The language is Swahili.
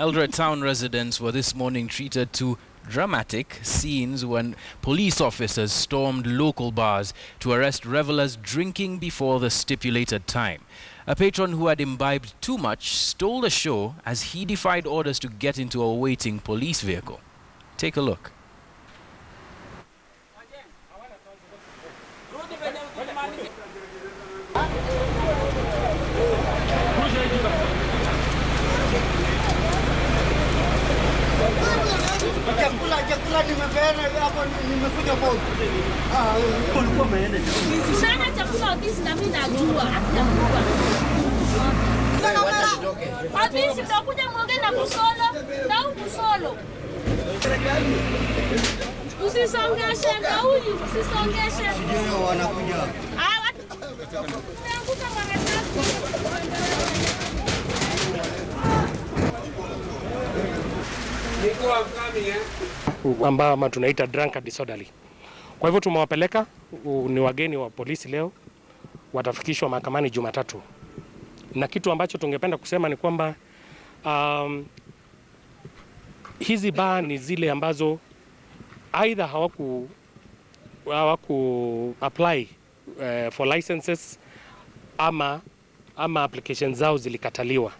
Eldoret town residents were this morning treated to dramatic scenes when police officers stormed local bars to arrest revelers drinking before the stipulated time. A patron who had imbibed too much stole the show as he defied orders to get into a waiting police vehicle. Take a look. Chakula nimepeana hapo, nimekuja kwa Sana chakula ofisi na mimi najua hakujakua. Ofisi mtakuja mwongee na Kusolo na huyu Kusolo. Usisongeshe na huyu usisongeshe. sijui wanakuja. Ah, watu- Umeanguka mara tatu. Ambao ama tunaita drunk and disorderly. Kwa hivyo tumewapeleka, ni wageni wa polisi leo, watafikishwa mahakamani Jumatatu. Na kitu ambacho tungependa kusema ni kwamba um, hizi baa ni zile ambazo aidha hawaku hawaku apply uh, for licenses ama ama application zao zilikataliwa